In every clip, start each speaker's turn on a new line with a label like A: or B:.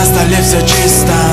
A: на столе все чисто.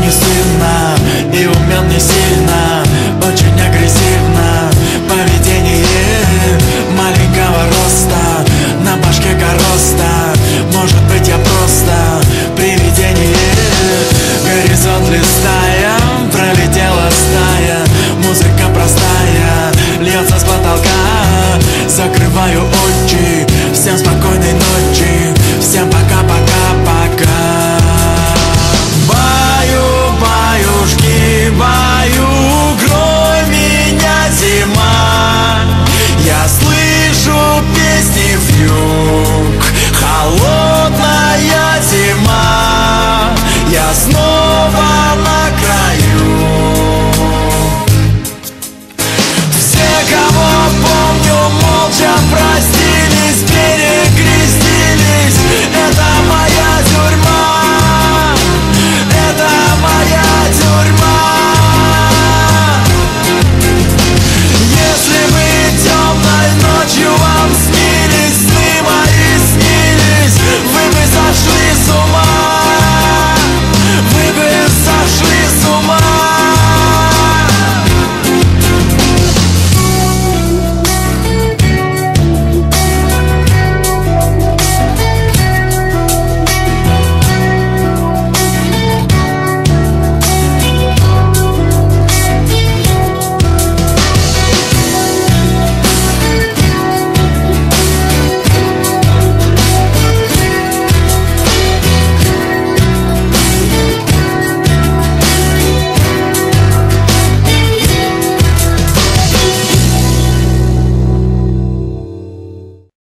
A: не сильно И умен не сильно Очень агрессивно. Поведение маленького роста На башке короста. Может быть я просто привидение. Горизонт листая Пролетела стая. Музыка простая Льется с потолка. Закрываю